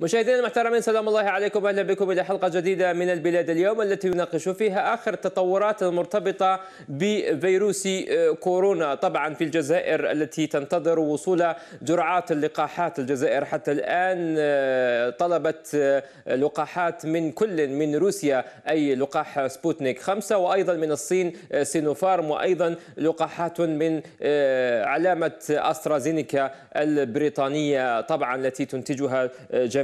مشاهدينا المحترمين سلام الله عليكم أهلا بكم إلى حلقة جديدة من البلاد اليوم التي نناقش فيها آخر التطورات المرتبطة بفيروس كورونا. طبعا في الجزائر التي تنتظر وصول جرعات اللقاحات الجزائر. حتى الآن طلبت لقاحات من كل من روسيا أي لقاح سبوتنيك 5 وأيضا من الصين سينوفارم وأيضا لقاحات من علامة أسترازينيكا البريطانية طبعا التي تنتجها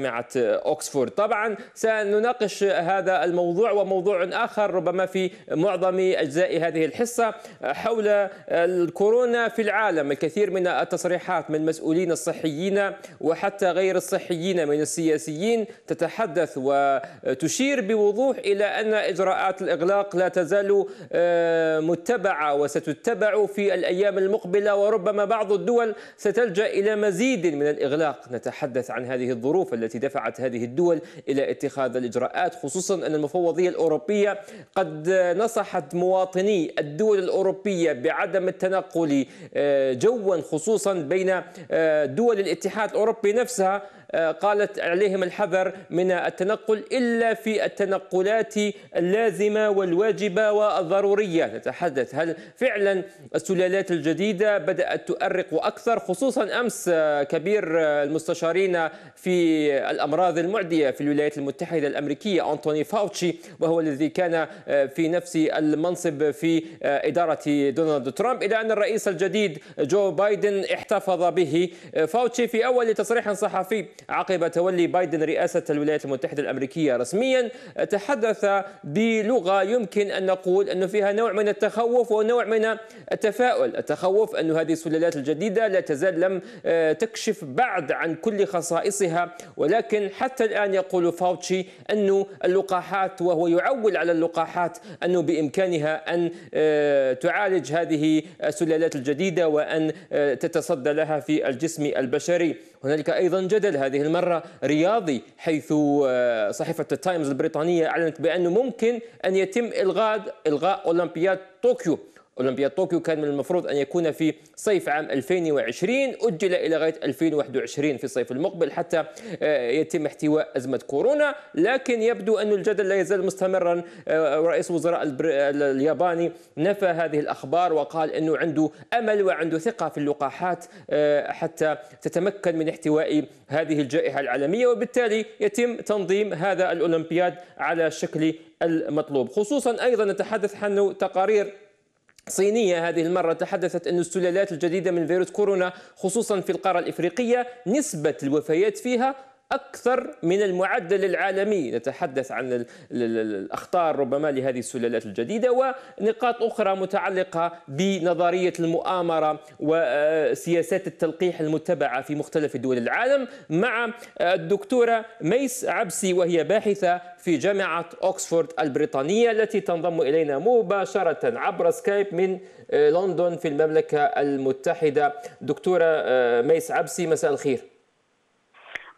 جامعة أكسفورد. طبعا سنناقش هذا الموضوع وموضوع آخر ربما في معظم أجزاء هذه الحصة حول الكورونا في العالم. الكثير من التصريحات من المسؤولين الصحيين وحتى غير الصحيين من السياسيين تتحدث وتشير بوضوح إلى أن إجراءات الإغلاق لا تزال متبعة وستتبع في الأيام المقبلة. وربما بعض الدول ستلجأ إلى مزيد من الإغلاق. نتحدث عن هذه الظروف التي دفعت هذه الدول إلى اتخاذ الإجراءات خصوصا أن المفوضية الأوروبية قد نصحت مواطني الدول الأوروبية بعدم التنقل جوا خصوصا بين دول الاتحاد الأوروبي نفسها قالت عليهم الحذر من التنقل إلا في التنقلات اللازمة والواجبة والضرورية. نتحدث هل فعلا السلالات الجديدة بدأت تؤرق أكثر خصوصا أمس كبير المستشارين في الأمراض المعدية في الولايات المتحدة الأمريكية أنتوني فاوتشي وهو الذي كان في نفس المنصب في إدارة دونالد ترامب إلى أن الرئيس الجديد جو بايدن احتفظ به. فاوتشي في أول تصريح صحفي عقب تولي بايدن رئاسة الولايات المتحدة الأمريكية رسميا تحدث بلغة يمكن أن نقول أنه فيها نوع من التخوف ونوع من التفاؤل. التخوف أن هذه السلالات الجديدة لا تزال لم تكشف بعد عن كل خصائصها. ولكن حتى الآن يقول فاوتشي أن اللقاحات وهو يعول على اللقاحات أنه بإمكانها أن تعالج هذه السلالات الجديدة وأن تتصدى لها في الجسم البشري. هنالك أيضا جدل هذه المرة رياضي حيث صحيفة التايمز البريطانية أعلنت بأنه ممكن أن يتم إلغاء إلغاء أولمبياد طوكيو. أولمبياد طوكيو كان من المفروض أن يكون في صيف عام 2020 أجل إلى غاية 2021 في الصيف المقبل حتى يتم احتواء أزمة كورونا. لكن يبدو أن الجدل لا يزال مستمرا رئيس وزراء الياباني نفى هذه الأخبار وقال أنه عنده أمل وعنده ثقة في اللقاحات حتى تتمكن من احتواء هذه الجائحة العالمية. وبالتالي يتم تنظيم هذا الأولمبياد على الشكل المطلوب. خصوصا أيضا نتحدث عن تقارير صينية هذه المرة تحدثت أن السلالات الجديدة من فيروس كورونا خصوصا في القارة الإفريقية نسبة الوفيات فيها أكثر من المعدل العالمي. نتحدث عن الأخطار ربما لهذه السلالات الجديدة ونقاط أخرى متعلقة بنظرية المؤامرة وسياسات التلقيح المتبعة في مختلف دول العالم مع الدكتورة ميس عبسي وهي باحثة في جامعة أكسفورد البريطانية التي تنضم إلينا مباشرة عبر سكايب من لندن في المملكة المتحدة. دكتورة ميس عبسي مساء الخير.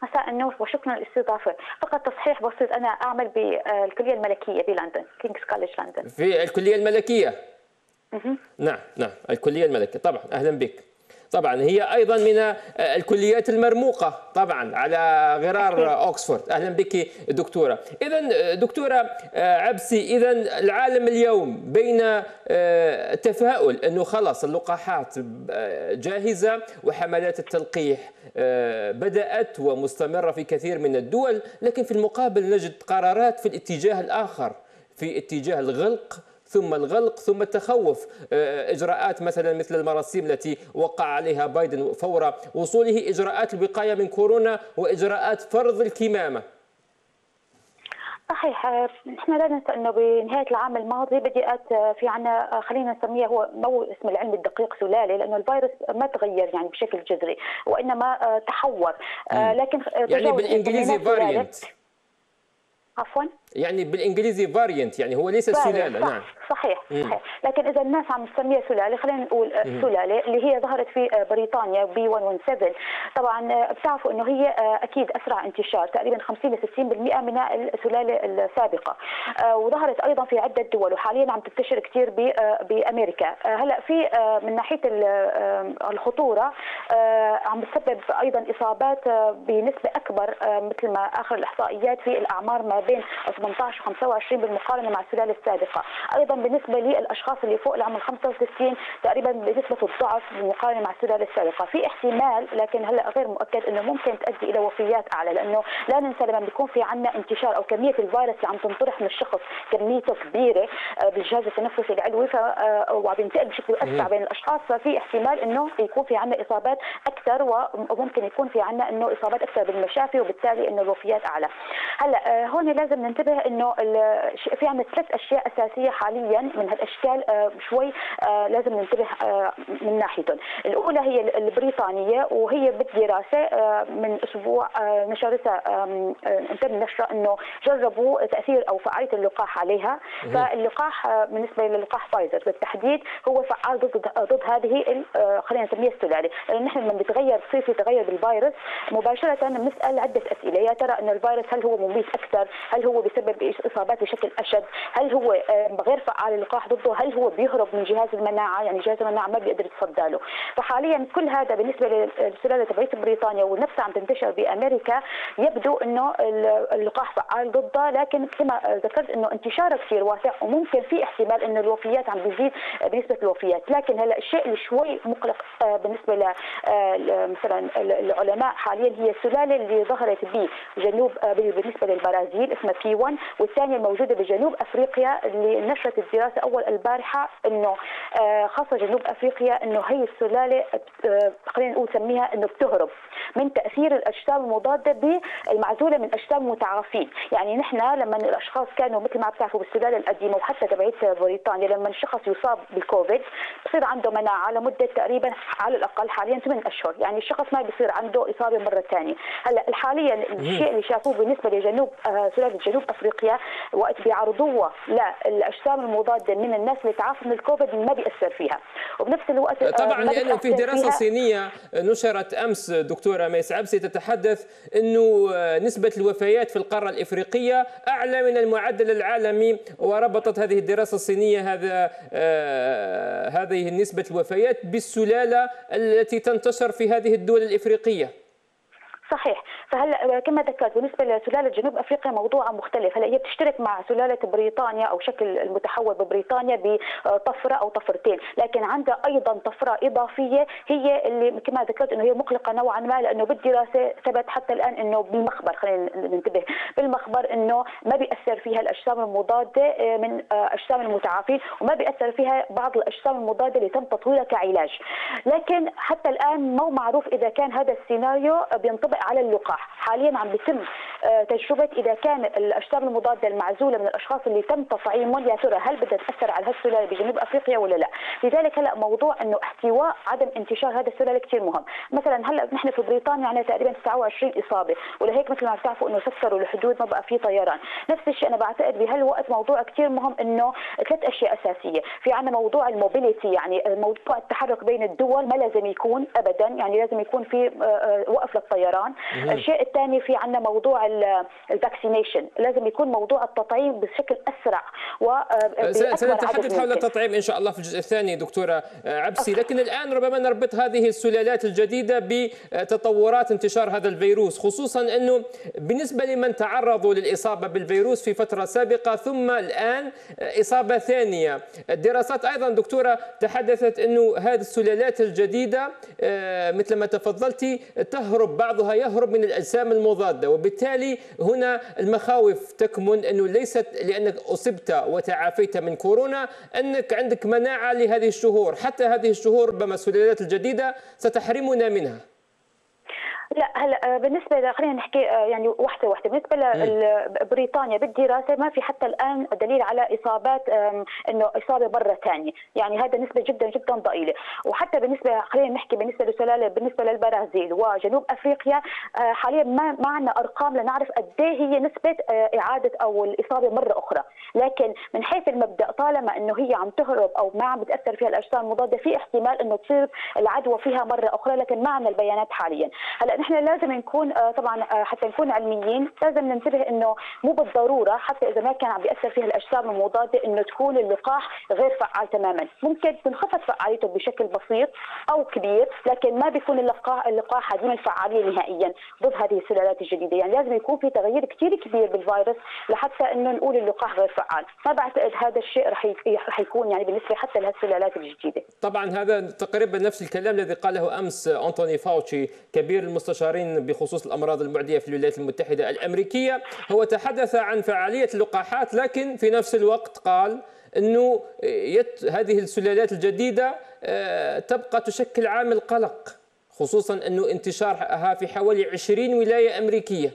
مساء النور وشكرا للاستضافة، فقط تصحيح بسيط أنا أعمل بالكلية الملكية بلندن، King's College London. في الكلية الملكية؟ نعم نعم الكلية الملكية طبعا أهلا بك. طبعا هي أيضا من الكليات المرموقة طبعا على غرار اوكسفورد أهلا بك دكتورة. اذا دكتورة عبسي اذا العالم اليوم بين تفاؤل أنه خلاص اللقاحات جاهزة وحملات التلقيح بدأت ومستمرة في كثير من الدول لكن في المقابل نجد قرارات في الاتجاه الآخر في اتجاه الغلق ثم الغلق ثم التخوف. إجراءات مثلا مثل المراسيم التي وقع عليها بايدن فور وصوله إجراءات الوقاية من كورونا وإجراءات فرض الكمامة. صحيح. نحن لا ننسى انه بنهاية العام الماضي بدات في عنا خلينا نسميها هو مو اسم العلم الدقيق سلاله لأنه الفيروس ما تغير يعني بشكل جذري وإنما تحور لكن يعني بالإنجليزي فاريانت عفوا. يعني بالإنجليزي فارينت يعني هو ليس سلالة صح نعم. صحيح صحيح. لكن إذا الناس عم تسميها سلالة خلينا نقول سلالة اللي هي ظهرت في بريطانيا بي 117 طبعا بتعرفوا إنه هي أكيد أسرع انتشار تقريبا 50 ل 60% من السلالة السابقة. وظهرت أيضا في عدة دول وحاليا عم تنتشر كثير بأمريكا. هلأ في من ناحية الخطورة عم تسبب أيضا إصابات بنسبة أكبر مثل ما آخر الإحصائيات في الأعمار ما بين 18 و 25 بالمقارنة مع السلاله السابقة. أيضا بالنسبة للأشخاص اللي فوق العمر 65 تقريبا بنسبة الضعف بالمقارنة مع السلاله السابقة. في احتمال لكن هلأ غير مؤكد إنه ممكن تؤدي إلى وفيات أعلى لأنه لا ننسى لما بيكون في عندنا انتشار أو كمية الفيروس اللي عم تنطرح من الشخص كميته كبيرة آه، بالجهاز التنفسي العلوي ف آه، وبينتقل بشكل أسرع بين الأشخاص. ففي احتمال إنه يكون في عندنا إصابات أكثر وممكن يكون في عندنا إنه إصابات أكثر بالمشافي وبالتالي إنه الوفيات أعلى. هلأ آه، هون لازم ننتبه إنه في عندنا ثلاث أشياء أساسية حاليا من هالأشكال آه، شوي آه، لازم ننتبه من ناحيتهم. الأولى هي البريطانية وهي بالدراسة من أسبوع نشرتها انتبه النشره إنه جربوا تأثير أو فعالية اللقاح عليها. فاللقاح بالنسبة للقاح فايزر بالتحديد هو فعال ضد ضد هذه خلينا نسميها السلالة. لأنه نحن لما بيتغير بصير في تغير بالفيروس مباشرة بنسال عدة أسئلة. يا ترى إن الفيروس هل هو مميت أكثر؟ هل هو بيسبب إصابات بشكل أشد. هل هو غير فعال اللقاح ضده؟ هل هو بيهرب من جهاز المناعة؟ يعني جهاز المناعة ما بيقدر يتصدى له. فحاليا كل هذا بالنسبة للسلالة تبعيت بريطانيا ونفسها عم تنتشر بأمريكا يبدو إنه اللقاح فعال ضده لكن كما ذكرت إنه انتشاره كثير واسع وممكن في احتمال إنه الوفيات عم بيزيد بنسبة الوفيات. لكن هلأ الشيء اللي شوي مقلق آه، بالنسبة ل آه، مثلا العلماء حاليا هي السلاله اللي ظهرت بجنوب آه، بالنسبة للبرازيل اسمها بي 1 والثانية الموجودة بجنوب أفريقيا اللي نشرت الدراسة أول البارحة إنه آه، خاصة جنوب أفريقيا إنه هي السلالة آه، خلينا نقول نسميها إنه بتهرب من تأثير الأجسام المضادة بالمعزولة من أجسام متعافين، يعني نحن لما الأشخاص كانوا مثل ما بتعرفوا بالسلالة القديمة وحتى تبعت بريطانيا لما الشخص يصاب بالكوفيد بصير عنده مناعة لمدة تقريبا على الأقل حاليا 8 أشهر، يعني الشخص ما بيصير عنده إصابة مرة ثانية، هلأ حاليا الشيء اللي شافوه بالنسبة لجنوب آه، سلالة جنوب أفريقيا وقت بيعرضوها للأجسام المضادة من الناس اللي تعافوا من الكوفيد ما بيأثر فيها. وبنفس الوقت طبعا لأنه في دراسة صينية نشرت أمس دكتورة ميس عبسي تتحدث إنه نسبة الوفيات في القارة الإفريقية أعلى من المعدل العالمي وربطت هذه الدراسة الصينية هذا آه، هذه نسبة الوفيات بالسلالة التي تنتشر في هذه الدول الإفريقية. صحيح. فهلا كما ذكرت بالنسبة لسلالة جنوب أفريقيا موضوع مختلف. هلا هي بتشترك مع سلالة بريطانيا أو شكل المتحول ببريطانيا بطفرة أو طفرتين؟ لكن عندها أيضا طفرة إضافية هي اللي كما ذكرت إنه هي مقلقة نوعا ما لأنه بالدراسة ثبت حتى الآن إنه بالمخبر خلينا ننتبه بالمخبر إنه ما بيأثر فيها الأجسام المضادة آه، من آه، أجسام المتعافين وما بيأثر فيها بعض الأجسام المضادة اللي تم تطويرها كعلاج. لكن حتى الآن مو معروف إذا كان هذا السيناريو بينطبق على اللقاح. حاليا عم بيتم آه، تجربة إذا كان الاجسام المضادة المعزولة من الأشخاص اللي تم تطعيمهم يا ترى هل بدها تأثر على هالسلاله بجنوب أفريقيا ولا لا؟ لذلك هلأ موضوع إنه احتواء عدم انتشار هذا السلاله كثير مهم. مثلا هلأ نحن في بريطانيا عندنا تقريبا 29 إصابة ولهيك مثل ما بتعرفوا إنه سكروا الحدود ما بقى في طيران. نفس الشيء أنا بعتقد بهالوقت موضوع كثير مهم إنه ثلاث أشياء أساسية. في عندنا موضوع ال mobility يعني موضوع التحرك بين الدول ما لازم يكون ابدا يعني لازم يكون في آه، آه، وقف للطيران. الشيء الثاني في عندنا موضوع ال vaccination. لازم يكون موضوع التطعيم بشكل أسرع و آه، سنتحدث حول التطعيم إن شاء الله في الجزء الثاني دكتورة آه، عبسي لكن الآن ربما نربط هذه السلالات الجديدة بتطورات انتشار هذا الفيروس خصوصا أنه بالنسبة لمن تعرضوا للإصابة بالفيروس في فترة سابقة ثم الآن آه، إصابة ثانية. الدراسات أيضا دكتورة تحدثت أنه هذه السلالات الجديدة مثل ما تفضلتي تهرب بعضها يهرب من الأجسام المضادة وبالتالي هنا المخاوف تكمن أنه ليست لأنك أصبت وتعافيت من كورونا أنك عندك مناعة لهذه الشهور. حتى هذه الشهور ربما السلالات الجديدة ستحرمنا منها. لا هلا بالنسبة خلينا نحكي يعني واحدة واحدة. بالنسبة لبريطانيا بالدراسه ما في حتى الآن دليل على إصابات إنه إصابة مرة ثانية. يعني هذا نسبة جدا جدا ضئيلة. وحتى بالنسبة خلينا نحكي بالنسبة لسلالة بالنسبة للبرازيل وجنوب أفريقيا حاليا ما ما عندنا أرقام لنعرف قد إيه هي نسبة إعادة أو الإصابة مرة أخرى. لكن من حيث المبدأ طالما إنه هي عم تهرب أو ما عم بتأثر فيها الأجسام المضادة في احتمال إنه تصير العدوى فيها مرة أخرى لكن ما عندنا البيانات حاليا. هلا نحن لازم نكون طبعا حتى نكون علميين لازم ننتبه إنه مو بالضرورة حتى إذا ما كان عم بيأثر فيها الأجسام المضاده إنه تكون اللقاح غير فعال تماما. ممكن تنخفض فعاليته بشكل بسيط أو كبير لكن ما بيكون اللقاح اللقاح عديم الفعاليه نهائيا ضد هذه السلالات الجديدة. يعني لازم يكون في تغيير كثير كبير بالفيروس لحتى إنه نقول اللقاح غير فعال. ما بعتقد هذا الشيء رح رح يكون يعني بالنسبة حتى لهالسلالات الجديدة. طبعا هذا تقريبا نفس الكلام الذي قاله أمس انتوني فاوتشي كبير المستشارين بخصوص الأمراض المعدية في الولايات المتحدة الأمريكية. هو تحدث عن فعالية اللقاحات لكن في نفس الوقت قال إنه يت هذه السلالات الجديدة تبقى تشكل عامل قلق خصوصا إنه انتشارها في حوالي 20 ولاية أمريكية.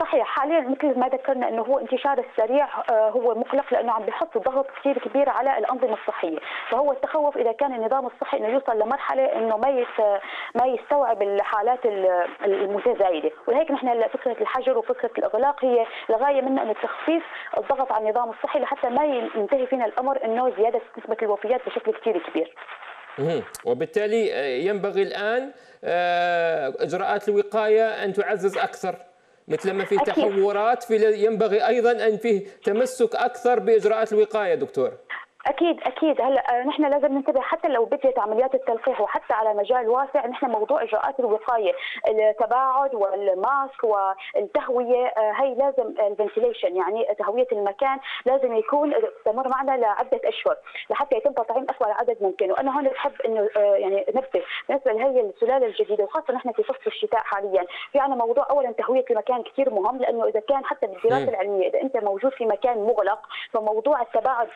صحيح. حاليا مثل ما ذكرنا إنه هو انتشار السريع هو مقلق لأنه عم بيحط ضغط كثير كبير على الأنظمة الصحية، فهو التخوف إذا كان النظام الصحي إنه يوصل لمرحلة إنه ما ما يستوعب الحالات المتزايدة، ولهيك نحن هلأ فكرة الحجر وفكرة الأغلاق هي الغاية منها إنه تخفيف الضغط على النظام الصحي لحتى ما ينتهي فينا الأمر إنه زيادة نسبة الوفيات بشكل كثير كبير. وبالتالي ينبغي الآن إجراءات الوقاية أن تعزز أكثر. مثلما في تحورات في ينبغي أيضا أن فيه تمسك أكثر بإجراءات الوقاية دكتور. أكيد أكيد. هلأ نحن لازم ننتبه حتى لو بدات عمليات التلقيح وحتى على مجال واسع نحن موضوع إجراءات الوقايه التباعد والماسك والتهوية هي لازم الفنتيليشن يعني تهوية المكان لازم يكون استمر معنا لعدة أشهر لحتى يتم تطعيم اكبر عدد ممكن. وأنا هون بحب إنه يعني نبه بالنسبة لهي السلالة الجديدة وخاصة نحن في فصل الشتاء حاليا. في عنا موضوع اولا تهوية المكان كثير مهم لأنه إذا كان حتى بالدراسة العلمية إذا أنت موجود في مكان مغلق فموضوع التباعد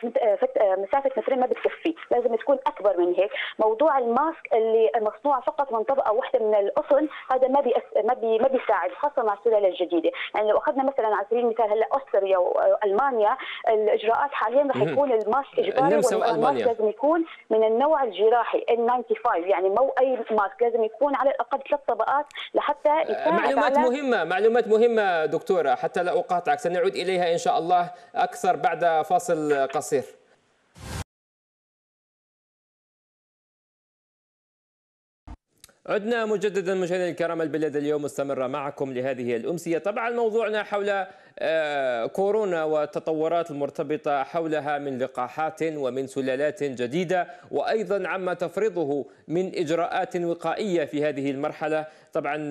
مسافة مترين ما بتكفي لازم تكون أكبر من هيك. موضوع ال mask اللي مصنوع فقط من طبقة واحدة من القطن هذا ما بيأس... ما, بي... ما بيساعد خاصة مع السلالة الجديدة. يعني لو أخذنا مثلا على سبيل المثال هلأ استريا وألمانيا الإجراءات حاليا رح يكون ال mask إجباري وال mask لازم يكون من النوع الجراحي N95. يعني مو أي mask لازم يكون على الأقل ثلاث طبقات لحتى يساعد معلومات على... مهمة معلومات مهمة دكتورة حتى لا أقاطعك سنعود إليها إن شاء الله أكثر بعد فاصل قصير. عدنا مجددا مشاهدينا الكرام البلاد اليوم مستمرة معكم لهذه الأمسية. طبعا موضوعنا حول كورونا والتطورات المرتبطة حولها من لقاحات ومن سلالات جديدة وأيضا عما تفرضه من إجراءات وقائية في هذه المرحلة. طبعا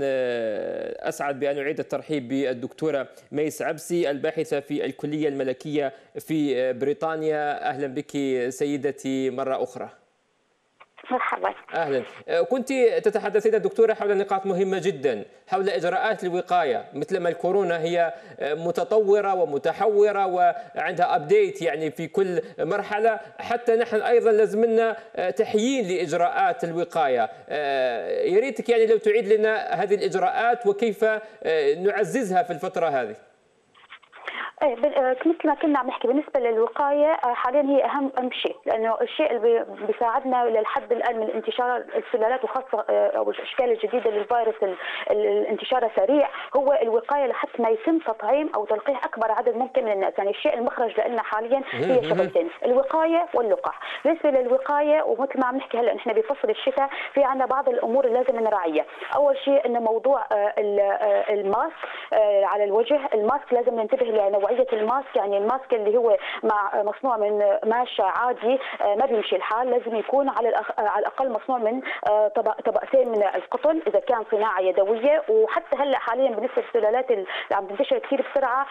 أسعد بأن أعيد الترحيب بالدكتورة ميس عبسي الباحثة في الكلية الملكية في بريطانيا. أهلا بك سيدتي مرة أخرى. مرحبا. أهلا. كنت تتحدثين دكتورة حول نقاط مهمة جدا حول إجراءات الوقاية مثل ما الكورونا هي متطورة ومتحورة وعندها ابديت يعني في كل مرحلة. حتى نحن أيضا لازمنا تحيين لإجراءات الوقاية. يا ريتك يعني لو تعيد لنا هذه الإجراءات وكيف نعززها في الفترة هذه. مثل ما كنا عم نحكي بالنسبة للوقاية حاليا هي أهم أهم شيء لأنه الشيء اللي بيساعدنا للحد الآن من انتشار السلالات وخاصة أو الأشكال الجديدة للفيروس الانتشار سريع هو الوقاية لحتى ما يتم تطعيم أو تلقيح أكبر عدد ممكن من الناس. يعني الشيء المخرج لنا حاليا هي شغلتين الوقاية واللقاح. بالنسبة للوقاية ومثل ما عم نحكي هلأ نحن بفصل الشتاء في عندنا بعض الأمور اللي لازم نراعيها. أول شيء إنه موضوع ال mask على الوجه ال mask لازم ننتبه لنوعية نوعية ال mask يعني ال mask اللي هو مع مصنوع من قماش عادي ما بيمشي الحال لازم يكون على على الأقل مصنوع من طبق طبقتين من القطن إذا كان صناعة يدوية. وحتى هلأ حاليا بالنسبة للسلالات اللي عم تنتشر كثير بسرعة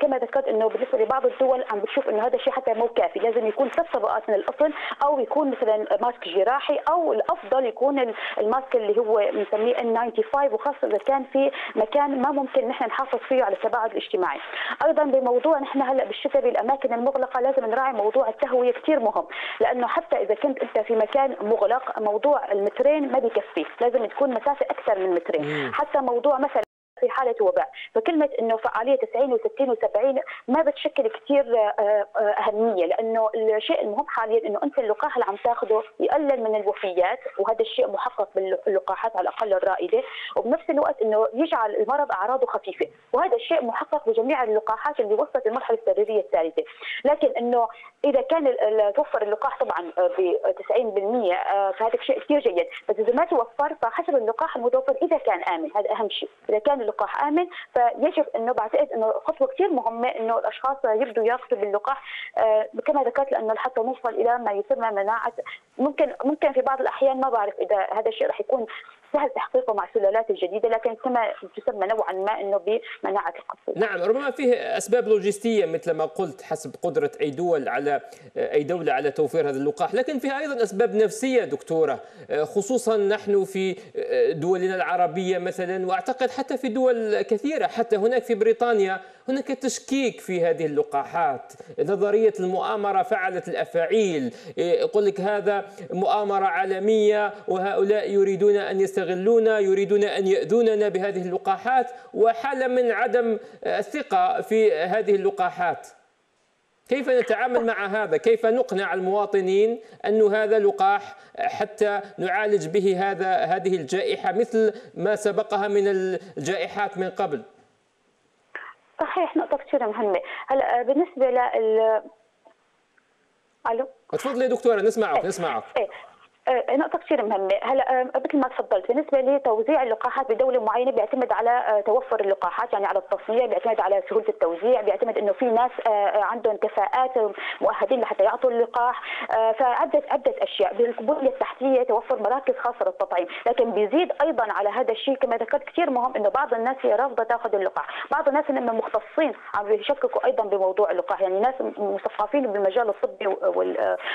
كما ذكرت إنه بالنسبة لبعض الدول عم بتشوف إنه هذا الشيء حتى مو كافي. لازم يكون ثلاث طبقات من القطن أو يكون مثلا mask جراحي أو الأفضل يكون ال mask اللي هو بنسميه N95 وخاصة إذا كان في مكان ما ممكن نحن نحافظ فيه على التباعد الاجتماعي. أيضا بموضوع نحن هلأ بالشتاء بالأماكن المغلقة لازم نراعي موضوع التهوية كثير مهم. لأنه حتى إذا كنت أنت في مكان مغلق موضوع المترين ما بيكفي. لازم تكون مسافة أكثر من مترين حتى موضوع مثلا في حالة وباء. فكلمة إنه فعالية 90 و60 و70 ما بتشكل كثير آه، آه، أهمية لأنه الشيء المهم حاليا إنه أنت اللقاح اللي عم تاخذه يقلل من الوفيات وهذا الشيء محقق باللقاحات على الأقل الرائدة. وبنفس الوقت إنه يجعل المرض أعراضه خفيفة. وهذا الشيء محقق بجميع اللقاحات اللي وصلت المرحله السريرية الثالثة. لكن إنه إذا كان توفر اللقاح طبعا ب 90% آه، فهذا شيء كثير جيد. بس إذا ما توفر فحسب اللقاح المتوفر إذا كان آمن. هذا أهم شيء. إذا كان اللقاح آمن فيجب إنه بعتقد إنه خطوة كثير مهمة إنه الأشخاص يبدوا ياخذوا باللقاح. آه، كما ذكرت لأنه حتى نوصل إلى ما يسمى مناعة ممكن ممكن في بعض الأحيان ما بعرف إذا هذا الشيء رح يكون سهل تحقيقه مع السلالات الجديدة لكن كما تسمى نوعا ما إنه بمناعة القصور. نعم ربما فيه أسباب لوجستية مثل ما قلت حسب قدرة أي دول على أي دولة على توفير هذا اللقاح، لكن فيها أيضا أسباب نفسية دكتورة خصوصا نحن في دولنا العربية مثلا وأعتقد حتى في دول كثيرة حتى هناك في بريطانيا هناك تشكيك في هذه اللقاحات نظرية المؤامرة فعلت الأفاعيل يقول لك هذا مؤامرة عالمية وهؤلاء يريدون أن يستغلونا يريدون أن يأذوننا بهذه اللقاحات وحالة من عدم الثقة في هذه اللقاحات كيف نتعامل مع هذا؟ كيف نقنع المواطنين أن هذا لقاح حتى نعالج به هذا هذه الجائحة مثل ما سبقها من الجائحات من قبل؟ صحيح نقطة كثير مهمة. هلا بالنسبة لل ألو؟ تفضلي دكتورة نسمعك نسمعك. إيه. آه، نقطة كثير مهمة، هلا آه، مثل ما تفضلت بالنسبة لتوزيع اللقاحات بدولة معينة بيعتمد على آه، توفر اللقاحات يعني على التصنيع، بيعتمد على سهولة التوزيع، بيعتمد إنه في ناس عندهم كفاءات مؤهلين لحتى يعطوا اللقاح، فعدة عدة أشياء، بالبنية التحتية توفر مراكز خاصة للتطعيم، لكن بيزيد أيضا على هذا الشيء كما ذكرت كثير مهم إنه بعض الناس هي رافضة تاخذ اللقاح، بعض الناس اللي مختصين عم يشككوا أيضا بموضوع اللقاح، يعني ناس مثقفين بالمجال الطبي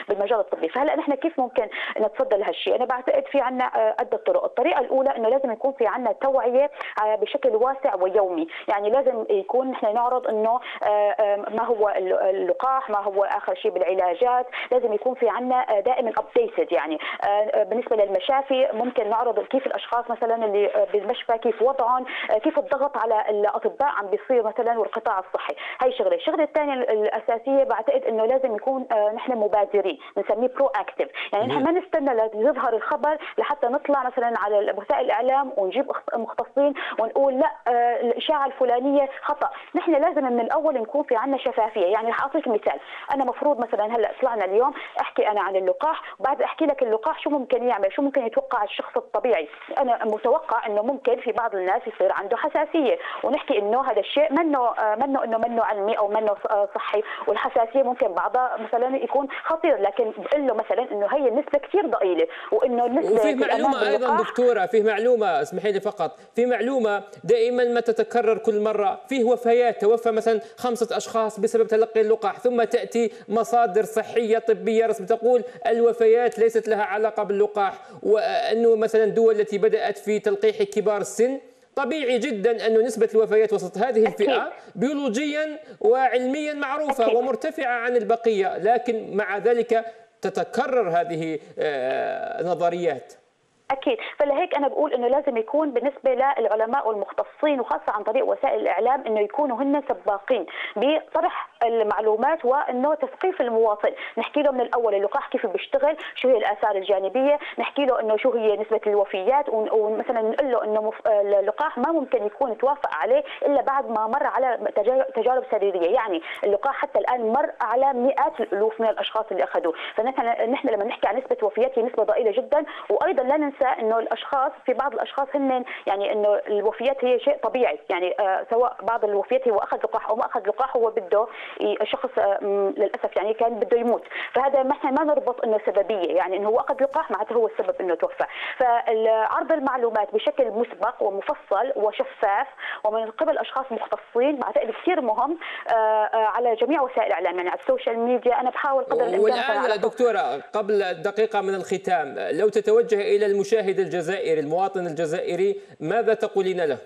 بالمجال الطبي، فهلا نحن كيف ممكن نتصدى لهالشيء؟ أنا بعتقد في عنا آه، عده طرق، الطريقة الأولى إنه لازم يكون في عنا توعية آه، بشكل واسع ويومي، يعني لازم يكون نحن نعرض إنه آه، ما هو اللقاح، ما هو آخر شيء بالعلاجات، لازم يكون في عنا دائما ابديتد يعني. بالنسبة للمشافي ممكن نعرض كيف الأشخاص مثلا اللي بالمشفى كيف وضعهم، كيف الضغط على الأطباء عم بيصير مثلا والقطاع الصحي، هي شغلة، الشغلة الثانية الأساسية بعتقد إنه لازم يكون نحن مبادرين، بنسميه برو اكتف، يعني نحن ما نستنى يظهر الخبر لحتى نطلع مثلا على وسائل الإعلام ونجيب مختصين ونقول لا آه، الإشاعة الفلانية خطأ، نحن لازم من الأول نكون في عندنا شفافية، يعني رح اعطيك مثال، أنا مفروض مثلا هلأ طلعنا اليوم أحكي أنا عن اللقاح، وبعد أحكي لك اللقاح شو ممكن يعمل، شو ممكن يتوقع الشخص الطبيعي، أنا متوقع إنه ممكن في بعض الناس يصير عنده حساسية، ونحكي إنه هذا الشيء منه آه، منه إنه منه علمي أو منه آه، صحي، والحساسية ممكن بعضها مثلا يكون خطير، لكن بقول له مثلا إنه هي النسبة كثير ضئيلة. وإنه النسبة وفي معلومة أيضا دكتورة في معلومة اسمحي لي فقط في معلومة دائما ما تتكرر كل مرة. فيه وفيات توفى مثلا خمسة أشخاص بسبب تلقي اللقاح ثم تأتي مصادر صحية طبية رسمية تقول الوفيات ليست لها علاقة باللقاح وانه مثلا الدول التي بدأت في تلقيح كبار السن. طبيعي جدا أن نسبة الوفيات وسط هذه الفئة بيولوجيا وعلميا معروفة. ومرتفعة عن البقية لكن مع ذلك تتكرر هذه النظريات آه، أكيد. فلهيك أنا بقول إنه لازم يكون بالنسبة للعلماء والمختصين وخاصة عن طريق وسائل الإعلام إنه يكونوا هن سباقين بطرح المعلومات وإنه تثقيف المواطن. نحكي له من الأول اللقاح كيف بيشتغل شو هي الآثار الجانبية نحكي له إنه شو هي نسبة الوفيات ومثلا نقول له إنه اللقاح ما ممكن يكون توافق عليه إلا بعد ما مر على تجارب سريرية. يعني اللقاح حتى الآن مر على مئات الألوف من الأشخاص اللي أخذوه. فنحن نحن لما نحكي عن نسبة وفيات هي نسبة ضئيلة جدا وأيضا لا ننسى إنه الأشخاص في بعض الأشخاص هن يعني إنه الوفيات هي شيء طبيعي. يعني آه سواء بعض الوفيات هو أخذ لقاح أو ما أخذ لقاح هو بده شخص آه للأسف يعني كان بده يموت. فهذا ما إحنا ما نربط إنه سببية يعني إنه هو أخذ لقاح معناته هو السبب إنه توفى. فعرض المعلومات بشكل مسبق ومفصل وشفاف ومن قبل أشخاص مختصين بعتقد كثير مهم آه, على جميع وسائل الإعلام يعني على السوشيال ميديا. أنا بحاول قدر الإمكان والآن دكتورة قبل دقيقة من الختام لو تتوجه إلى المشاهد الجزائري المواطن الجزائري ماذا تقولين له؟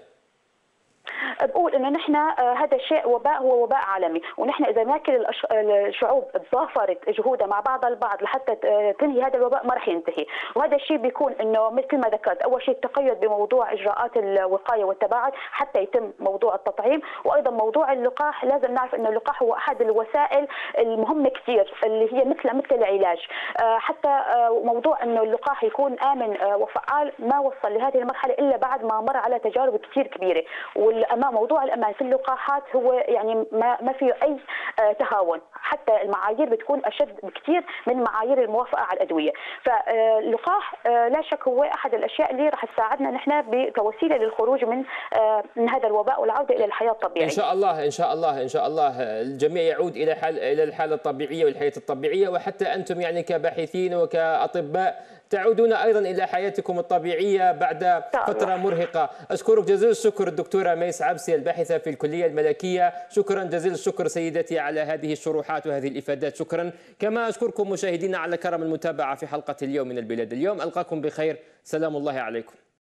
بقول إنه نحن هذا الشيء وباء هو وباء عالمي. ونحن إذا ما كل الشعوب تضافرت جهودها مع بعضها البعض لحتى تنهي هذا الوباء ما راح ينتهي. وهذا الشيء بيكون إنه مثل ما ذكرت أول شيء التقيد بموضوع إجراءات الوقاية والتباعد حتى يتم موضوع التطعيم. وأيضا موضوع اللقاح لازم نعرف إنه اللقاح هو أحد الوسائل المهمة كثير اللي هي مثل مثل العلاج. حتى موضوع إنه اللقاح يكون آمن وفعال ما وصل لهذه المرحلة إلا بعد ما مر على تجارب كثير كبيرة. والأمام موضوع الامان في اللقاحات هو يعني ما ما فيه أي تهاون. حتى المعايير بتكون أشد بكثير من معايير الموافقة على الأدوية. فاللقاح لا شك هو أحد الأشياء اللي راح تساعدنا نحن كوسيله للخروج من من هذا الوباء والعودة إلى الحياة الطبيعية. إن شاء الله إن شاء الله إن شاء الله الجميع يعود إلى حال إلى الحالة الطبيعية والحياة الطبيعية. وحتى أنتم يعني كباحثين وكأطباء تعودون أيضا إلى حياتكم الطبيعية بعد فترة مرهقة. أشكرك جزيل الشكر الدكتوره ميس عبسي الباحثة في الكلية الملكية. شكرا جزيل الشكر سيدتي على هذه الشروحات وهذه الإفادات. شكرا. كما أشكركم مشاهدينا على كرم المتابعة في حلقة اليوم من البلاد اليوم. ألقاكم بخير. سلام الله عليكم.